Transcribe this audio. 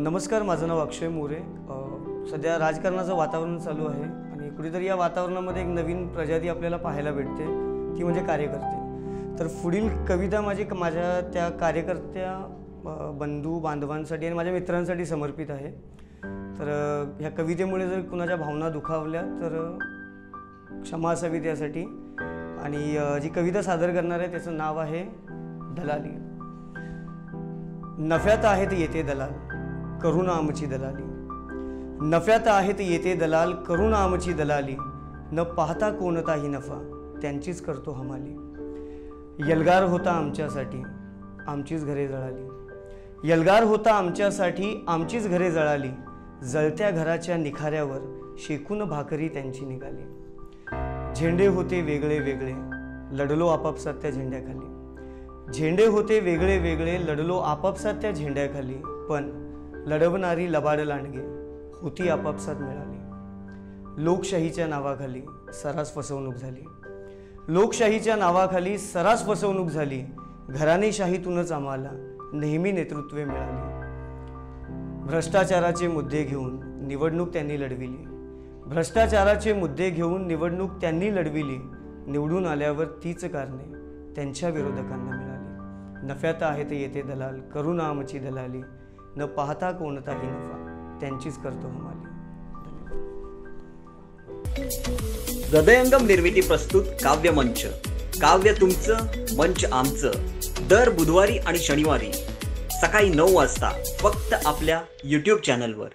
नमस्कार माझं नाव अक्षय मोरे. सध्या राजकारणाचं वातावरण चालू आहे आणि कुठेतरी या वातावरणामध्ये एक नवीन प्रजाती आपल्याला पाहायला भेटते. ती म्हणजे कार्यकर्ते. तर पुढील कविता माझी माझ्या त्या कार्यकर्त्या बंधू बांधवांसाठी आणि माझ्या मित्रांसाठी समर्पित आहे. तर ह्या कवितेमुळे जर कुणाच्या भावना दुखावल्या तर क्षमा असावी त्यासाठी. आणि जी कविता सादर करणार आहे त्याचं नाव आहे दलाली. नफ्यात आहेत येते दलाल. करुणा आमची दलाली. नफ्यात आहेत येते दलाल करुणा आमची दलाली. न पाहता कोणताही नफा? त्यांचीच करतो हमाली. यलगार होता आमच्यासाठी आमचीच घरे जळाली. यलगार होता आमच्यासाठी आमचीच घरे जळाली. जळत्या घराच्या निखाऱ्यावर शेकून भाकरी त्यांची निघाली. झेंडे होते वेगळे वेगळे लढलो आपापसात त्या झेंड्याखाली. झेंडे होते वेगळे वेगळे लढलो आपापसात त्या झेंड्याखाली. पण लढवणारी लबाड लांडगे होती आपापसात मिळाली. लोकशाहीच्या नावाखाली सरास फसवणूक झाली. लोकशाहीच्या नावाखाली सरास फसवणूक झाली. घराणेशाहीतूनच आम्हाला नेहमी नेतृत्वे मिळाली. भ्रष्टाचाराचे मुद्दे घेऊन निवडणूक त्यांनी लढविली. भ्रष्टाचाराचे मुद्दे घेऊन निवडणूक त्यांनी लढविली. निवडून आल्यावर तीच कारणे त्यांच्या विरोधकांना मिळाली. नफ्यात आहेत येते दलाल करुणा आमची दलाली न पाहता कोणताही नफा? त्यांचीच करतो हमाली हृदयंगम निर्मिती प्रस्तुत काव्य मंच. काव्य तुमचं मंच आमचं. दर बुधवारी आणि शनिवारी सकाळी नऊ वाजता फक्त आपल्या यूट्यूब चॅनलवर